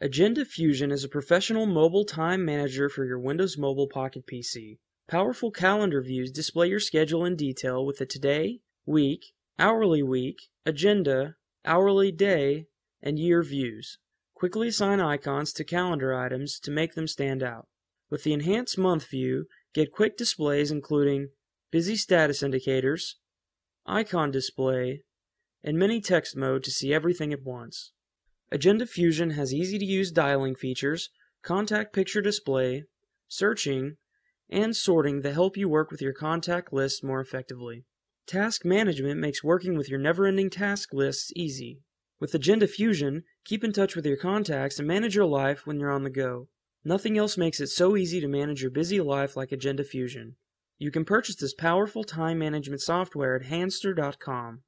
Agenda Fusion is a professional mobile time manager for your Windows Mobile Pocket PC. Powerful calendar views display your schedule in detail with the today, week, hourly week, agenda, hourly day, and year views. Quickly assign icons to calendar items to make them stand out. With the enhanced month view, get quick displays including busy status indicators, icon display, and mini text mode to see everything at once. Agenda Fusion has easy to use dialing features, contact picture display, searching, and sorting that help you work with your contact list more effectively. Task management makes working with your never ending task lists easy. With Agenda Fusion, keep in touch with your contacts and manage your life when you're on the go. Nothing else makes it so easy to manage your busy life like Agenda Fusion. You can purchase this powerful time management software at Handster.com.